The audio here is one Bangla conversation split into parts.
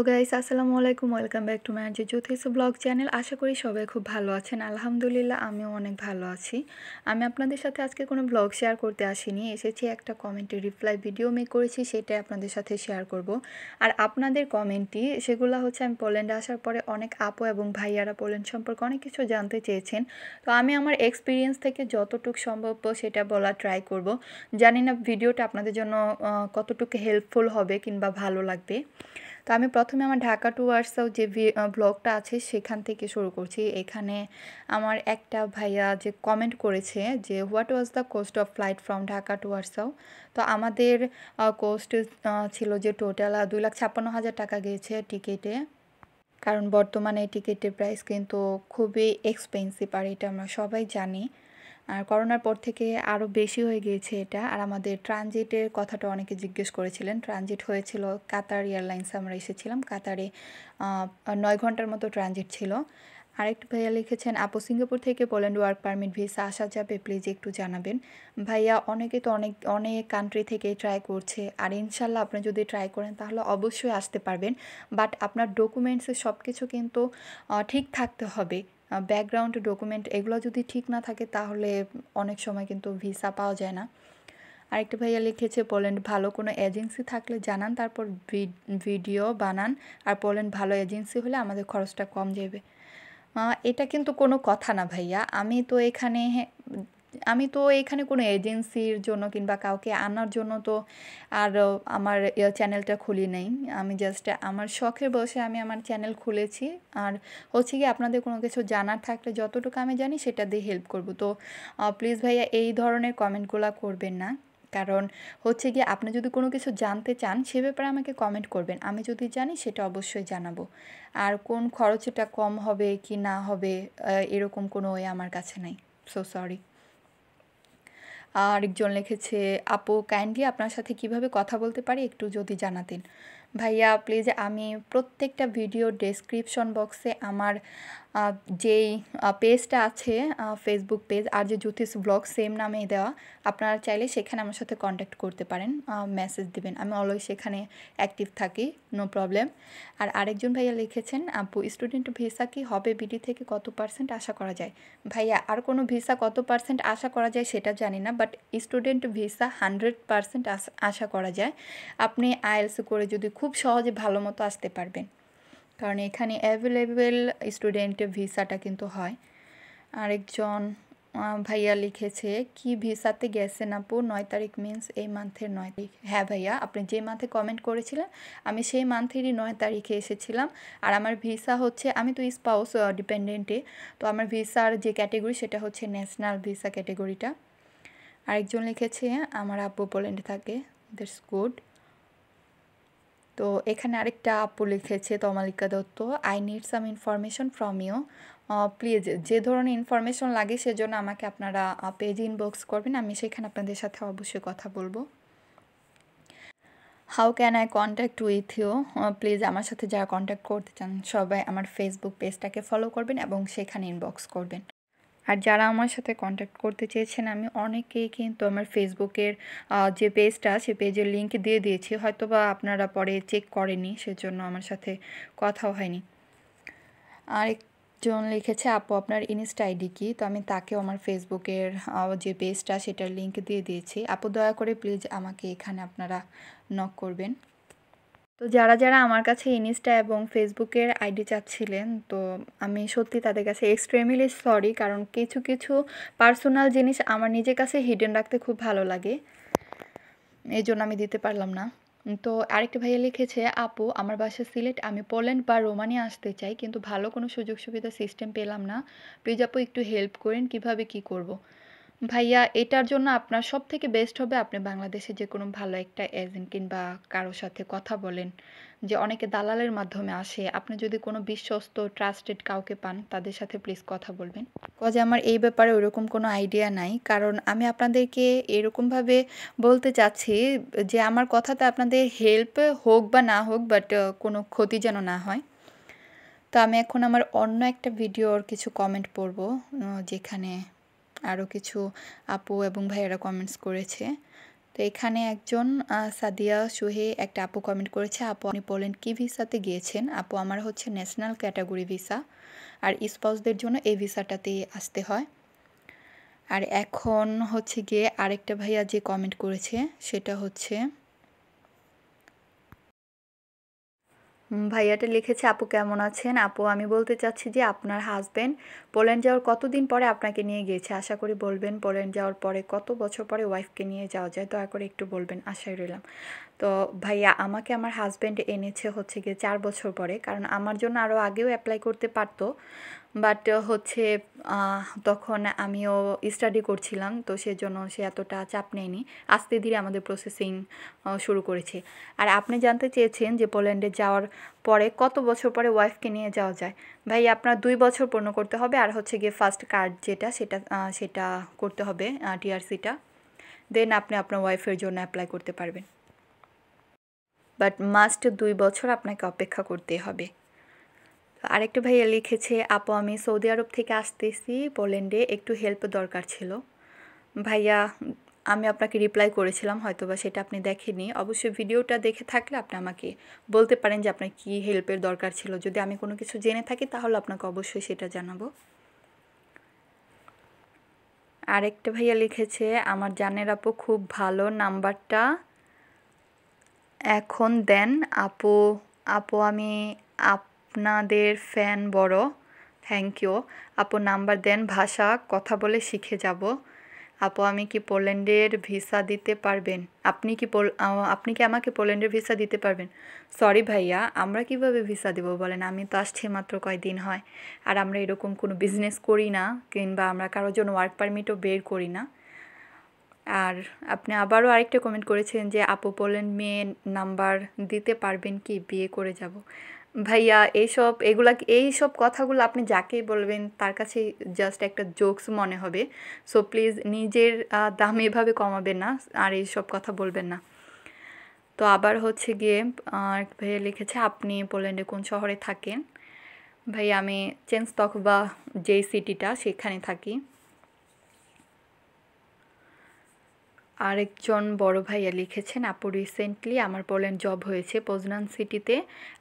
হ্যালো গাইস আসসালামু আলাইকুম। ওয়েলকাম ব্যাক টু যে জ্যোতিষ ব্লগ চ্যানেল আশা করি সবাই খুব ভালো আছেন। আলহামদুলিল্লাহ, আমিও অনেক ভালো আছি। আমি আপনাদের সাথে আজকে কোনো ব্লগ শেয়ার করতে আসিনি। এসেছি একটা কমেন্টে রিপ্লাই ভিডিও মেক করেছি, সেটাই আপনাদের সাথে শেয়ার করব। আর আপনাদের কমেন্টটি সেগুলো হচ্ছে আমি পোল্যান্ডে আসার পরে অনেক আপু এবং ভাইয়ারা পোল্যান্ড সম্পর্কে অনেক কিছু জানতে চেয়েছেন। তো আমি আমার এক্সপিরিয়েন্স থেকে যতটুকু সম্ভব সেটা বলা ট্রাই করব। জানি না ভিডিওটা আপনাদের জন্য কতটুকু হেল্পফুল হবে কিংবা ভালো লাগবে। তো আমি প্রথমে আমার ঢাকা টু ওয়ার্সাও যে ব্লগটা আছে সেখান থেকে শুরু করছি। এখানে আমার একটা ভাইয়া যে কমেন্ট করেছে যে what was the cost of flight from Dhaka to Warsaw তো আমাদের কোস্ট ছিল যে টোটাল দুই লাখ ছাপ্পান্ন হাজার টাকা গিয়েছে টিকিটে কারণ বর্তমানে টিকিটের প্রাইস কিন্তু খুবই এক্সপেন্সিভ আর এটা আমরা সবাই জানি। আর করোনার পর থেকে আরও বেশি হয়ে গিয়েছে এটা। আর আমাদের ট্রানজিটের কথাটা অনেকে জিজ্ঞেস করেছিলেন। ট্রানজিট হয়েছিল কাতার এয়ারলাইন্সে আমরা এসেছিলাম। কাতারে নয় ঘণ্টার মতো ট্রানজিট ছিল। আরেকটু ভাইয়া লিখেছেন, আপু, সিঙ্গাপুর থেকে পোল্যান্ড ওয়ার্ক পারমিট ভিসা আসা যাবে প্লিজ একটু জানাবেন। ভাইয়া, অনেকে তো অনেক অনেক কান্ট্রি থেকে ট্রাই করছে। আর ইনশাল্লাহ আপনি যদি ট্রাই করেন, তাহলে অবশ্যই আসতে পারবেন। বাট আপনার ডকুমেন্টসে সব কিছু কিন্তু ঠিক থাকতে হবে। ব্যাকগ্রাউন্ড ডকুমেন্ট এগুলো যদি ঠিক না থাকে তাহলে অনেক সময় কিন্তু ভিসা পাওয়া যায় না। আরেকটা ভাইয়া লিখেছে পোল্যান্ড ভালো কোনো এজেন্সি থাকলে জানান, তারপর ভিডিও বানান। আর পোল্যান্ড ভালো এজেন্সি হলে আমাদের খরচটা কম যাবে। এটা কিন্তু কোনো কথা না ভাইয়া। আমি তো এখানে আমি তো এখানে কোনো এজেন্সির জন্য কিংবা কাউকে আনার জন্য তো আর আমার চ্যানেলটা খুলি নেই। আমি জাস্ট আমার শখের বসে আমি আমার চ্যানেল খুলেছি। আর হচ্ছে কি আপনাদের কোনো কিছু জানার থাকলে যতটুকু আমি জানি সেটা দিয়ে হেল্প করব। তো প্লিজ ভাইয়া এই ধরনের কমেন্টগুলো করবেন না। কারণ হচ্ছে গিয়ে আপনি যদি কোনো কিছু জানতে চান সে ব্যাপারে আমাকে কমেন্ট করবেন। আমি যদি জানি সেটা অবশ্যই জানাব। আর কোন খরচটা কম হবে কি না হবে এরকম কোনো ওয়ে আমার কাছে নাই। সো সরি আরেকজন লিখেছে আপু কাইন্ডলি আপনার সাথে কীভাবে কথা বলতে পারি একটু যদি জানাতেন। ভাইয়া প্লিজ আমি প্রত্যেকটা ভিডিও ডেসক্রিপশন বক্সে আমার যেই পেজটা আছে ফেসবুক পেজ আর যে জ্যোতিষ ব্লগ সেম নামে দেওয়া, আপনারা চাইলে সেখানে আমার সাথে কন্ট্যাক্ট করতে পারেন মেসেজ দিবেন। আমি অলওয়েজ সেখানে অ্যাক্টিভ থাকি নো প্রবলেম আর আরেকজন ভাইয়া লিখেছেন, আপু স্টুডেন্ট ভিসা কি হবে বিডি থেকে কত পার্সেন্ট আশা করা যায়? ভাইয়া, আর কোনো ভিসা কত পার্সেন্ট আশা করা যায় সেটা জানি না but student visa hundred percent আশা করা যায়। আপনি আইএলস করে যদি খুব সহজে ভালো মতো আসতে পারবেন। কারণ এখানে অ্যাভেলেবেল স্টুডেন্টের ভিসাটা কিন্তু হয়। আরেকজন ভাইয়া লিখেছে, কি ভিসাতে গেছেন আপু? নয় তারিখ মিন্স এই মান্থের নয় তারিখ। হ্যাঁ ভাইয়া, আপনি যে মান্থে কমেন্ট করেছিলেন, আমি সেই মান্থেরই নয় তারিখে এসেছিলাম। আর আমার ভিসা হচ্ছে, আমি তো স্পাউস ডিপেন্ডেন্টে তো আমার ভিসার যে ক্যাটেগরি সেটা হচ্ছে ন্যাশনাল ভিসা ক্যাটেগরিটা আরেকজন লিখেছে, আমার আপু পোল্যান্ডে থাকে দ্যাটস গুড তো এখানে আরেকটা আপু লিখেছে, Tamalika Datta I need some information from you please যে ধরনের ইনফরমেশন লাগে সেজন্য আমাকে আপনারা পেজ ইনবক্স করবেন, আমি সেখানে আপনাদের সাথে অবশ্যই কথা বলব। How can I contact with you please আমার সাথে যারা কন্ট্যাক্ট করতে চান, সবাই আমার ফেসবুক পেজটাকে ফলো করবেন এবং সেখানে ইনবক্স করবেন। আর যারা আমার সাথে কন্ট্যাক্ট করতে চেয়েছেন, আমি অনেকেই কিন্তু আমার ফেসবুকের যে পেজটা সে পেজের লিঙ্ক দিয়ে দিয়েছি। হয়তো বা আপনারা পরে চেক করেনি, সেজন্য আমার সাথে কথাও হয়নি। আরেকজন লিখেছে, আপু, আপনার ইনস্টা আইডি কি? তো আমি তাকেও আমার ফেসবুকের যে পেজটা সেটার লিঙ্ক দিয়ে দিয়েছি। আপু, দয়া করে প্লিজ আমাকে এখানে আপনারা নক করবেন। তো যারা যারা আমার কাছে ইনস্টা এবং ফেসবুকের আইডি চাচ্ছিলেন, তো আমি সত্যি তাদের কাছে এক্সট্রিমলি সরি কারণ কিছু কিছু পার্সোনাল জিনিস আমার নিজের কাছে হিডেন রাখতে খুব ভালো লাগে। এই জন্য আমি দিতে পারলাম না। তো আরেকটা ভাইয়া লিখেছে, আপু, আমার বাসা সিলেট, আমি পোল্যান্ড বা রোমানিয়া আসতে চাই, কিন্তু ভালো কোনো সুযোগ সুবিধা সিস্টেম পেলাম না। প্লিজ আপু, একটু হেল্প করেন, কীভাবে কি করব। ভাইয়া, এটার জন্য আপনার সব থেকে বেস্ট হবে আপনি বাংলাদেশে যে কোনো ভালো একটা এজেন্ট কিংবা কারোর সাথে কথা বলেন। যে অনেকে দালালের মাধ্যমে আসে। আপনি যদি কোনো বিশ্বস্ত ট্রাস্টেড কাউকে পান, তাদের সাথে প্লিজ কথা বলবেন। কজে আমার এই ব্যাপারে ওরকম কোনো আইডিয়া নাই। কারণ আমি আপনাদেরকে এরকমভাবে বলতে চাচ্ছি যে আমার কথাতে আপনাদের হেল্প হোক বা না হোক বাট কোনো ক্ষতি যেন না হয়। তো আমি এখন আমার অন্য একটা ভিডিওর কিছু কমেন্ট পড়ব যেখানে আরও কিছু আপু এবং ভাইয়েরা কমেন্টস করেছে। তো এখানে একজন সাদিয়া সুহে একটা আপু কমেন্ট করেছে, আপু, আপনি পোল্যান্ড কী ভিসাতে গিয়েছেন? আপু, আমার হচ্ছে ন্যাশনাল ক্যাটাগরি ভিসা আর স্পাউসদের জন্য এই ভিসাটাতেই আসতে হয়। আর এখন হচ্ছে গিয়ে আরেকটা ভাইয়া যে কমেন্ট করেছে, সেটা হচ্ছে ভাইয়াটা লিখেছে, আপু কেমন আছেন? আপু, আমি বলতে চাচ্ছি যে আপনার হাজব্যান্ড পোল্যান্ড যাওয়ার কতদিন পরে আপনাকে নিয়ে গিয়েছে? আশা করি বলবেন পোল্যান্ড যাওয়ার পরে কত বছর পরে ওয়াইফকে নিয়ে যাওয়া যায়? দয়া করে একটু বলবেন, আশায় রইলাম। তো ভাইয়া, আমাকে আমার হাজব্যান্ড এনেছে হচ্ছে গিয়ে চার বছর পরে, কারণ আমার জন্য আরও আগেও অ্যাপ্লাই করতে পারতো। বাট হচ্ছে তখন আমিও স্টাডি করছিলাম, তো সেজন্য সে এতটা চাপ নেয়নি। আস্তে ধীরে আমাদের প্রসেসিং শুরু করেছে। আর আপনি জানতে চেয়েছেন যে পোল্যান্ডে যাওয়ার পরে কত বছর পরে ওয়াইফকে নিয়ে যাওয়া যায়? ভাই, আপনার দুই বছর পূর্ণ করতে হবে, আর হচ্ছে গিয়ে ফার্স্ট কার্ড যেটা, সেটা সেটা করতে হবে টিআরসিটা দেন আপনি আপনার ওয়াইফের জন্য অ্যাপ্লাই করতে পারবেন। বাট মাস্ট দুই বছর আপনাকে অপেক্ষা করতে হবে। আরেকটা ভাইয়া লিখেছে, আপু, আমি সৌদি আরব থেকে আসতেছি, পোল্যান্ডে একটু হেল্প দরকার ছিল। ভাইয়া, আমি আপনাকে রিপ্লাই করেছিলাম হয়তো বা সেটা আপনি দেখেনি অবশ্যই ভিডিওটা দেখে থাকলে আপনি আমাকে বলতে পারেন যে আপনার কী হেল্পের দরকার ছিল। যদি আমি কোনো কিছু জেনে থাকি, তাহলে আপনাকে অবশ্যই সেটা জানাব। আরেকটা ভাইয়া লিখেছে, আমার জানের আপু খুব ভালো নাম্বারটা। এখন দেন, আপু আপু, আমি আপ আপনাদের ফ্যান বড়। থ্যাংক ইউ আপু নাম্বার দেন, ভাষা, কথা বলে শিখে যাব। আপু, আমি কি পোল্যান্ডের ভিসা দিতে পারবেন? আপনি কি আপনি কি আমাকে পোল্যান্ডের ভিসা দিতে পারবেন? সরি ভাইয়া, আমরা কীভাবে ভিসা দেবো বলেন? আমি তো আসছি মাত্র কয়দিন হয়। আর আমরা এরকম কোনো বিজনেস করি না, কিংবা আমরা কারোর জন্য ওয়ার্ক পারমিটও বের করি না। আর আপনি আবারও আরেকটা কমেন্ট করেছেন যে, আপু পোল্যান্ড মেয়ে নাম্বার দিতে পারবেন কি? বিয়ে করে যাব। ভাইয়া এইসব এগুলা, এইসব কথাগুলো আপনি যাকেই বলবেন, তার কাছে জাস্ট একটা জোকস মনে হবে। সো প্লিজ নিজের দাম এভাবে কমাবেন না, আর এইসব কথা বলবেন না। তো আবার হচ্ছে গিয়ে ভাইয়া লিখেছে, আপনি পোল্যান্ডে কোন শহরে থাকেন? ভাই আমি চেন্স বা যেই সিটিটা সেখানে থাকি। আরেকজন বড় ভাইয়া লিখেছেন, আপু রিসেন্টলি আমার পোল্যান্ড জব হয়েছে পোজনান সিটিতে।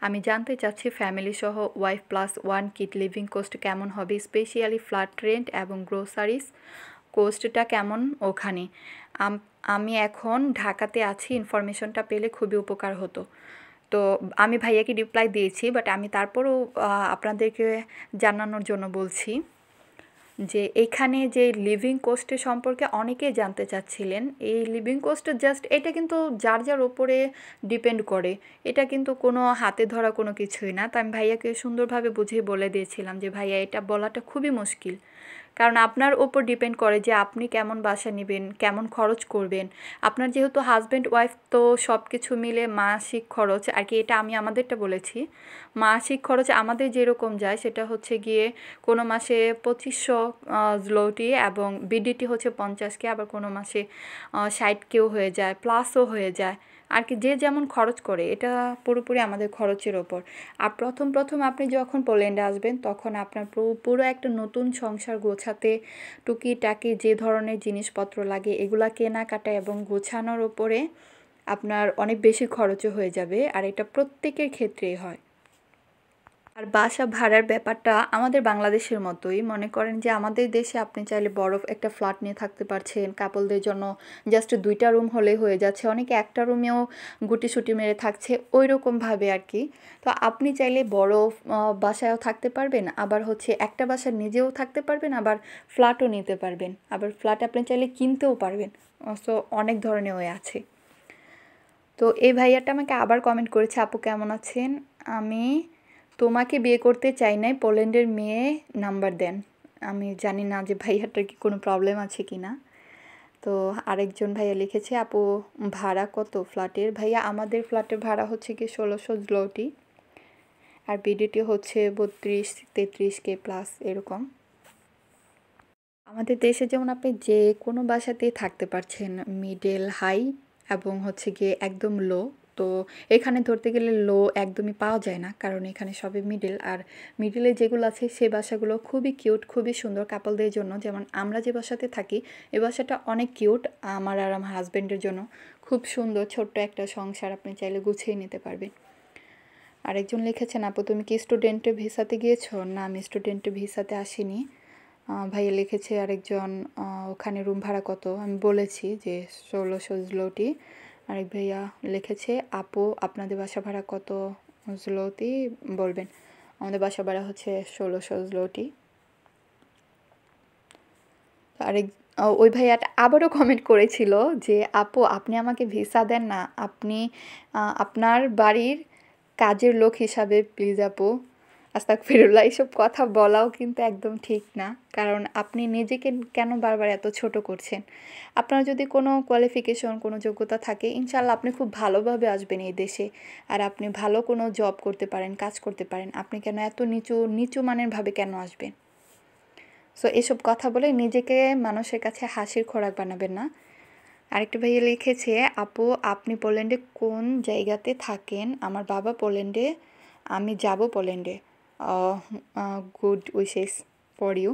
আমি জানতে চাচ্ছি ফ্যামিলি সহ wife plus one kid living cost কেমন হবে? স্পেশালি ফ্ল্যাট রেন্ট এবং গ্রোসারিস কোস্টটা কেমন ওখানে? আমি এখন ঢাকাতে আছি ইনফরমেশনটা পেলে খুবই উপকার হতো। তো আমি ভাইয়াকে রিপ্লাই দিয়েছি বাট আমি তারপরও আপনাদেরকে জানানোর জন্য বলছি। যে এখানে যে লিভিং কোস্টের সম্পর্কে অনেকেই জানতে চাচ্ছিলেন, এই লিভিং কোস্ট জাস্ট এটা কিন্তু যার যার ওপরে ডিপেন্ড করে। এটা কিন্তু কোনো হাতে ধরা কোনো কিছুই না। তো আমি ভাইয়াকে সুন্দরভাবে বুঝিয়ে বলে দিয়েছিলাম যে, ভাইয়া, এটা বলাটা খুবই মুশকিল। কারণ আপনার ওপর ডিপেন্ড করে যে আপনি কেমন বাসা নেবেন, কেমন খরচ করবেন। আপনার যেহেতু হাজব্যান্ড ওয়াইফ তো সব কিছু মিলে মাসিক খরচ, আর কি এটা আমি আমাদেরটা বলেছি। মাসিক খরচ আমাদের যেরকম যায় সেটা হচ্ছে গিয়ে কোনো মাসে পঁচিশশো জলোটি এবং বিডিটি হচ্ছে পঞ্চাশকে আবার কোনো মাসে ষাট ষাটকেও হয়ে যায় প্লাসও হয়ে যায়। আর কি যে যেমন খরচ করে, এটা পুরোপুরি আমাদের খরচের ওপর। আর প্রথম প্রথম আপনি যখন পোল্যান্ডে আসবেন, তখন আপনার পুরো একটা নতুন সংসার গোছাতে টুকিটাকি যে ধরনের জিনিসপত্র লাগে, এগুলা কেনাকাটা এবং গোছানোর ওপরে আপনার অনেক বেশি খরচও হয়ে যাবে। আর এটা প্রত্যেকের ক্ষেত্রেই হয়। আর বাসা ভাড়ার ব্যাপারটা আমাদের বাংলাদেশের মতোই। মনে করেন যে আমাদের দেশে আপনি চাইলে বড় একটা ফ্ল্যাট নিয়ে থাকতে পারছেন। কাপলদের জন্য জাস্ট দুইটা রুম হলে হয়ে যাচ্ছে। অনেকে একটা রুমেও গুটি সুটি মেরে থাকছে ওই রকমভাবে আর কি। তো আপনি চাইলে বড় বাসায়ও থাকতে পারবেন। আবার হচ্ছে একটা বাসা নিজেও থাকতে পারবেন, আবার ফ্ল্যাটও নিতে পারবেন। আবার ফ্ল্যাট আপনি চাইলে কিনতেও পারবেন। সো অনেক ধরনের ওয়ে আছে। তো এই ভাইয়াটা আমাকে আবার কমেন্ট করেছে, আপু কেমন আছেন? আমি তোমাকে বিয়ে করতে চাই নাই, পোল্যান্ডের মেয়ে নাম্বার দেন। আমি জানি না যে ভাইয়াটার কি কোনো প্রবলেম আছে কি না। তো আরেকজন ভাইয়া লিখেছে, আপু, ভাড়া কত ফ্ল্যাটের? ভাইয়া, আমাদের ফ্ল্যাটের ভাড়া হচ্ছে কি ষোলোশো জলোটি আর বিডিটি হচ্ছে বত্রিশ, তেত্রিশ কে প্লাস এরকম। আমাদের দেশে যেমন আপনি যে কোনো বাসাতেই থাকতে পারছেন, মিডল, হাই এবং হচ্ছে গিয়ে একদম লো তো এখানে ধরতে গেলে লো একদমই পাওয়া যায় না। কারণ এখানে সবই মিডিল আর মিডিলে যেগুলো আছে সে বাসাগুলো খুবই কিউট খুবই সুন্দর কাপলদের জন্য। যেমন আমরা যে বাসাতে থাকি, এ বাসাটা অনেক কিউট আমার আর আমার হাজব্যান্ডের জন্য। খুব সুন্দর, ছোট্ট একটা সংসার আপনি চাইলে গুছিয়ে নিতে পারবেন। আরেকজন লিখেছেন, আপু, তুমি কি স্টুডেন্টের ভিসাতে গিয়েছো? না, আমি স্টুডেন্টের ভিসাতে আসিনি। ভাইয়া লিখেছে আরেকজন ওখানে রুম ভাড়া কত? আমি বলেছি যে, ষোলোশো জলোটি আরেক ভাইয়া লিখেছে, আপু, আপনাদের বাসা ভাড়া কত জলোটি বলবেন? আমাদের বাসা ভাড়া হচ্ছে ষোলোশো জলোটি আরেক ওই ভাইয়া আবারও কমেন্ট করেছিল যে, আপু, আপনি আমাকে ভিসা দেন না। আপনি আপনার বাড়ির কাজের লোক হিসাবে প্লিজ আপু। আস্তাক ফিরুল্লাহ এইসব কথা বলাও কিন্তু একদম ঠিক না। কারণ আপনি নিজেকে কেন বারবার এত ছোট করছেন? আপনার যদি কোনো কোয়ালিফিকেশন কোনো যোগ্যতা থাকে ইনশাল্লাহ আপনি খুব ভালোভাবে আসবেন এই দেশে। আর আপনি ভালো কোনো জব করতে পারেন, কাজ করতে পারেন, আপনি কেন এত নিচু নিচু মানের ভাবে কেন আসবেন? সো এসব কথা বলে নিজেকে মানুষের কাছে হাসির খোরাক বানাবেন না। আরেকটা ভাইয়া লিখেছে, আপু, আপনি পোল্যান্ডে কোন জায়গাতে থাকেন? আমার বাবা পোল্যান্ডে, আমি যাব পোল্যান্ডে। গুড উইশেস ফর ইউ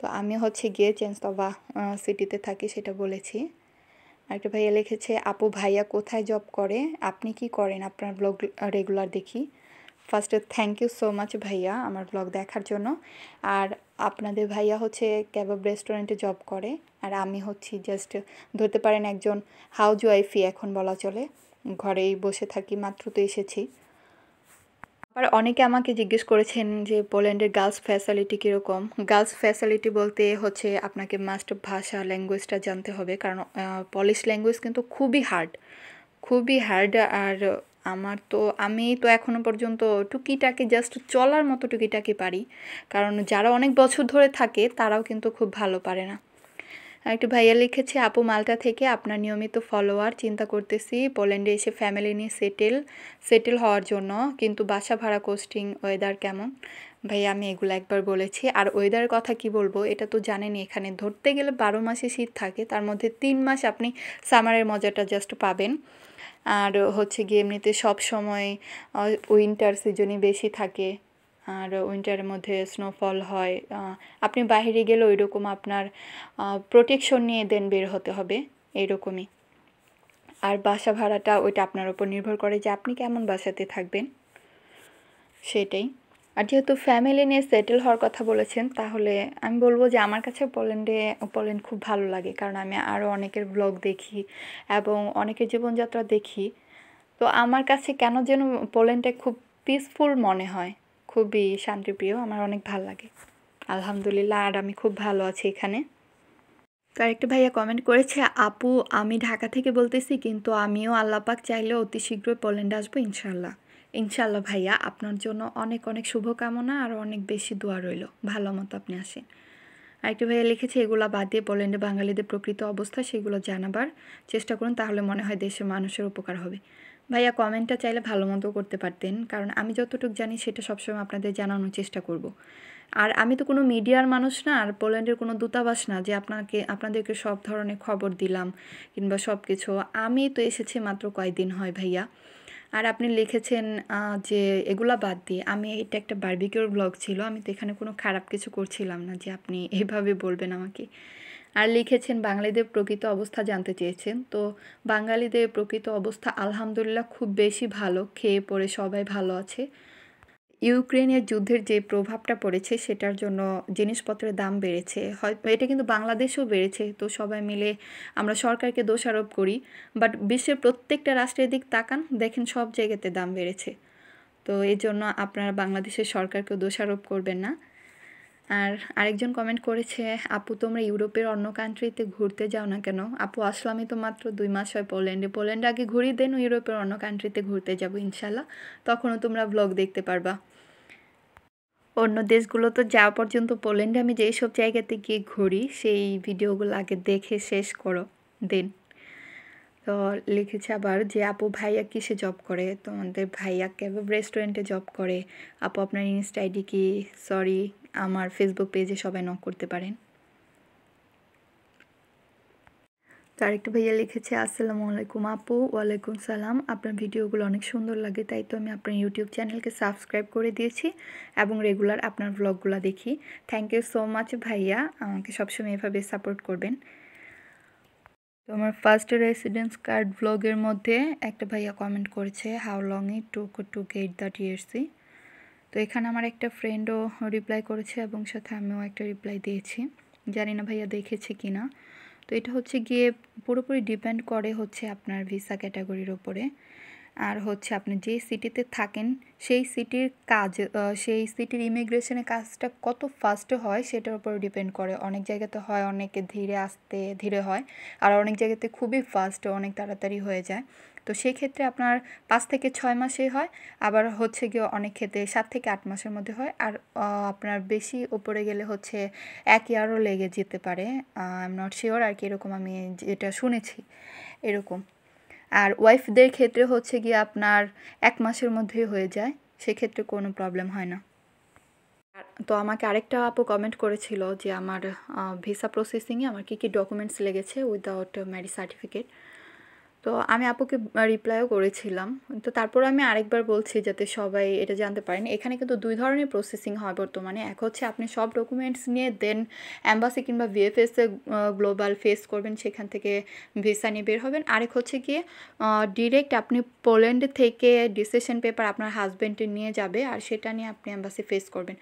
তো আমি হচ্ছে গিয়ে চেঞ্জতবা সিটিতে থাকি, সেটা বলেছি। আরেকটা ভাইয়া লিখেছে, আপু, ভাইয়া কোথায় জব করে? আপনি কি করেন? আপনার ব্লগ রেগুলার দেখি। ফার্স্টে থ্যাংক ইউ সো মাচ ভাইয়া, আমার ব্লগ দেখার জন্য। আর আপনাদের ভাইয়া হচ্ছে ক্যাবাব রেস্টুরেন্টে জব করে। আর আমি হচ্ছি জাস্ট ধরতে পারেন একজন হাউজ ওয়াইফই এখন বলা চলে। ঘরেই বসে থাকি, মাত্র তো এসেছি। আবার অনেকে আমাকে জিজ্ঞেস করেছেন যে পোল্যান্ডের গার্লস ফ্যাসিলিটি কীরকম? গার্লস ফ্যাসিলিটি বলতে হচ্ছে আপনাকে মাস্ট ভাষা ল্যাঙ্গুয়েজটা জানতে হবে। কারণ পলিশ ল্যাঙ্গুয়েজ কিন্তু খুবই হার্ড খুবই হার্ড আর আমার তো, আমি তো এখনও পর্যন্ত টুকিটাকে জাস্ট চলার মতো টুকিটাকি পারি। কারণ যারা অনেক বছর ধরে থাকে, তারাও কিন্তু খুব ভালো পারে না। একটু ভাইয়া লিখেছে, আপু মালটা থেকে আপনার নিয়মিত ফলোয়ার চিন্তা করতেছি। পোল্যান্ডে এসে ফ্যামিলি নিয়ে সেটেল সেটেল হওয়ার জন্য। কিন্তু বাসা ভাড়া কোস্টিং ওয়েদার কেমন? ভাই আমি এগুলো একবার বলেছি। আর ওয়েদারের কথা কি বলব? এটা তো জানেনি এখানে ধরতে গেলে বারো মাসে শীত থাকে। তার মধ্যে তিন মাস আপনি সামারের মজাটা জাস্ট পাবেন। আর হচ্ছে গিয়ে এমনিতে সব সময় উইন্টার সিজনই বেশি থাকে। আর উইন্টারের মধ্যে স্নোফল হয় আপনি বাহিরে গেলে ওই রকম আপনার প্রোটেকশন নিয়ে দেন বের হতে হবে এইরকমই আর বাসা ভাড়াটা ওইটা আপনার উপর নির্ভর করে যে আপনি কেমন বাসাতে থাকবেন, সেটাই। আর যেহেতু ফ্যামিলি নিয়ে সেটেল হওয়ার কথা বলেছেন, তাহলে আমি বলব যে আমার কাছে পোল্যান্ডে পোল্যান্ড খুব ভালো লাগে, কারণ আমি আরও অনেকের ব্লগ দেখি এবং অনেকের জীবনযাত্রা দেখি। তো আমার কাছে কেন যেন পোল্যান্ডটা খুব পিসফুল মনে হয়। খুবই শান্তিপ্রিয়, আমার অনেক ভালো লাগে। আলহামদুলিল্লাহ, আর আমি খুব ভালো আছি এখানে। তো আরেকটা ভাইয়া কমেন্ট করেছে, আপু, আমি ঢাকা থেকে বলতেছি, কিন্তু আমিও আল্লাপাক চাইলে অতি শীঘ্রই পোল্যান্ডে আসব ইনশাল্লাহ ইনশাল্লাহ ভাইয়া, আপনার জন্য অনেক অনেক শুভকামনা, আর অনেক বেশি দোয়া রইল। ভালো মতো আপনি আসেন। আরেকটি ভাইয়া লিখেছে, এগুলো বাদ দিয়ে পোল্যান্ডে বাঙালিদের প্রকৃত অবস্থা, সেগুলো জানাবার চেষ্টা করুন, তাহলে মনে হয় দেশের মানুষের উপকার হবে। ভাইয়া কমেন্টটা চাইলে ভালো মতো করতে পারতেন, কারণ আমি যতটুকু জানি সেটা সবসময় আপনাদের জানানোর চেষ্টা করব। আর আমি তো কোনো মিডিয়ার মানুষ না, আর পোল্যান্ডের কোনো দূতাবাস না, যে আপনাকে, আপনাদেরকে সব ধরনের খবর দিলাম কিংবা সব কিছু। আমি তো এসেছি মাত্র কয়েকদিন হয় ভাইয়া। আর আপনি লিখেছেন যে এগুলা বাদ দিয়ে, আমি এটা একটা বার্বিকিউর ব্লগ ছিল, আমি তো এখানে কোনো খারাপ কিছু করছিলাম না যে আপনি এইভাবে বলবেন আমাকে। আর লিখেছেন, বাঙালিদের প্রকৃত অবস্থা জানতে চেয়েছেন। তো বাঙালিদের প্রকৃত অবস্থা আলহামদুলিল্লাহ খুব বেশি ভালো, খেয়ে পড়ে সবাই ভালো আছে। ইউক্রেনের যুদ্ধের যে প্রভাবটা পড়েছে, সেটার জন্য জিনিসপত্রের দাম বেড়েছে। হয়তো এটা কিন্তু বাংলাদেশেও বেড়েছে, তো সবাই মিলে আমরা সরকারকে দোষারোপ করি। বাট বিশ্বের প্রত্যেকটা রাষ্ট্রের দিক তাকান, দেখেন সব জায়গাতে দাম বেড়েছে। তো এই জন্য আপনারা বাংলাদেশের সরকারকেও দোষারোপ করবেন না। আর আরেকজন কমেন্ট করেছে, আপু, তোমরা ইউরোপের অন্য কান্ট্রিতে ঘুরতে যাও না কেন? আপু আসলামই তো মাত্র দুই মাস হয় পোল্যান্ডে। পোল্যান্ডে আগে ঘুরিয়ে দেন ইউরোপের অন্য কান্ট্রিতে ঘুরতে যাব, ইনশাল্লাহ। তখনও তোমরা ব্লগ দেখতে পারবা। অন্য দেশগুলো তো যাওয়া পর্যন্ত পোল্যান্ডে আমি যেই সব জায়গাতে গিয়ে ঘুরি, সেই ভিডিওগুলো আগে দেখে শেষ করো, দেন। তো লিখেছে আবার যে, আপু, ভাইয়া কিসে জব করে? তোমাদের ভাইয়া কেবল রেস্টুরেন্টে জব করে। আপু, আপনার ইনস্টা আইডি কি? সরি আমার ফেসবুক পেজে সবাই নক করতে পারেন। তো আরেকটা ভাইয়া লিখেছে, আসসালামু আলাইকুম আপু, ওয়ালাইকুম সালাম। আপনার ভিডিওগুলো অনেক সুন্দর লাগে, তাই তো আমি আপনার ইউটিউব চ্যানেলকে সাবস্ক্রাইব করে দিয়েছি এবং রেগুলার আপনার ব্লগগুলো দেখি। থ্যাংক ইউ সো মাচ ভাইয়া, আমাকে সবসময় এভাবে সাপোর্ট করবেন। তো আমার ফার্স্ট রেসিডেন্স কার্ড ব্লগের মধ্যে একটা ভাইয়া কমেন্ট করেছে how long it to to get the TSC তো এখানে আমার একটা ফ্রেন্ডও রিপ্লাই করেছে এবং সাথে আমিও একটা রিপ্লাই দিয়েছি। জানি না ভাইয়া দেখেছে কি না তো এটা হচ্ছে গিয়ে পুরোপুরি ডিপেন্ড করে হচ্ছে আপনার ভিসা ক্যাটাগরির ওপরে আর হচ্ছে আপনি যে সিটিতে থাকেন, সেই সিটির কাজ সেই সিটির ইমিগ্রেশনের কাজটা কত ফাস্টে হয় সেটার উপর ডিপেন্ড করে। অনেক জায়গাতে হয়, অনেকে ধীরে আসতে, ধীরে হয়। আর অনেক জায়গাতে খুবই ফাস্ট অনেক তাড়াতাড়ি হয়ে যায়। তো সেই ক্ষেত্রে আপনার পাঁচ থেকে ছয় মাসে হয়। আবার হচ্ছে গিয়ে অনেক ক্ষেত্রে সাত থেকে আট মাসের মধ্যে হয়। আর আপনার বেশি ওপরে গেলে হচ্ছে এক ইয়ারও লেগে যেতে পারে। আই এম নট শিওর আর কি, এরকম আমি যেটা শুনেছি। এরকম। আর ওয়াইফদের ক্ষেত্রে হচ্ছে গিয়ে আপনার এক মাসের মধ্যেই হয়ে যায়। সেক্ষেত্রে কোনো প্রবলেম হয় না। তো আমাকে আরেকটা আপু কমেন্ট করেছিল যে আমার ভিসা প্রসেসিংয়ে আমার কী কী ডকুমেন্টস লেগেছে উইদাউট ম্যারিজ সার্টিফিকেট তো আমি আপুকে রিপ্লাইও করেছিলাম। তো তারপর আমি আরেকবার বলছি যাতে সবাই এটা জানতে পারেন। এখানে কিন্তু দুই ধরনের প্রসেসিং হয় বর্তমানে। এক হচ্ছে আপনি সব ডকুমেন্টস নিয়ে দেন অ্যাম্বাসি কিংবা ভিএফএসে গ্লোবাল ফেস করবেন, সেখান থেকে ভিসা নিয়ে বের হবেন। আরেক হচ্ছে গিয়ে ডিরেক্ট আপনি পোল্যান্ড থেকে ডিসিশন পেপার আপনার হাজব্যান্ডে নিয়ে যাবে আর সেটা নিয়ে আপনি অ্যাম্বাসি ফেস করবেন।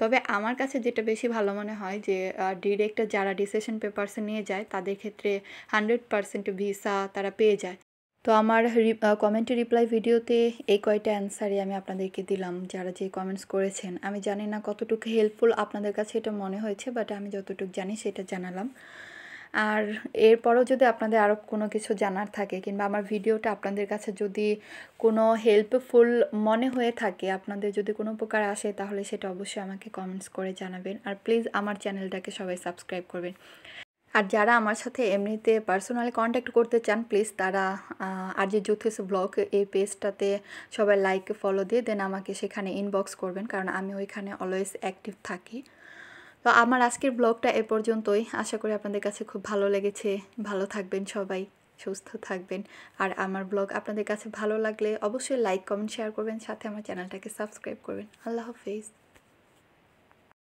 তবে আমার কাছে যেটা বেশি ভালো মনে হয় যে ডিরেক্ট যারা ডিসিশন পেপারসে নিয়ে যায়, তাদের ক্ষেত্রে হান্ড্রেড পার্সেন্ট ভিসা তারা পেয়ে যায়। তো আমার কমেন্টে রিপ্লাই ভিডিওতে এই কয়টা অ্যান্সারই আমি আপনাদেরকে দিলাম, যারা যে কমেন্টস করেছেন। আমি জানি না কতটুকু হেল্পফুল আপনাদের কাছে এটা মনে হয়েছে বাট আমি যতটুকু জানি সেটা জানালাম। আর এরপরও যদি আপনাদের আরও কোনো কিছু জানার থাকে, কিংবা আমার ভিডিওটা আপনাদের কাছে যদি কোনো হেল্পফুল মনে হয়ে থাকে, আপনাদের যদি কোনো উপকার আসে, তাহলে সেটা অবশ্যই আমাকে কমেন্টস করে জানাবেন। আর প্লিজ আমার চ্যানেলটাকে সবাই সাবস্ক্রাইব করবেন। আর যারা আমার সাথে এমনিতে পার্সোনালি কন্ট্যাক্ট করতে চান প্লিজ তারা আর যে জুথেস ব্লগ এই পেজটাতে সবাই লাইক ফলো দিয়ে দেন আমাকে সেখানে ইনবক্স করবেন, কারণ আমি ওইখানে অলওয়েজ অ্যাক্টিভ থাকি। তো আমার আজকের ব্লগটা এ পর্যন্তই। আশা করি আপনাদের কাছে খুব ভালো লেগেছে। ভালো থাকবেন সবাই, সুস্থ থাকবেন। আর আমার ব্লগ আপনাদের কাছে ভালো লাগলে অবশ্যই লাইক কমেন্ট শেয়ার করবেন। সাথে আমার চ্যানেলটাকে সাবস্ক্রাইব করবেন। আল্লাহ হাফিজ।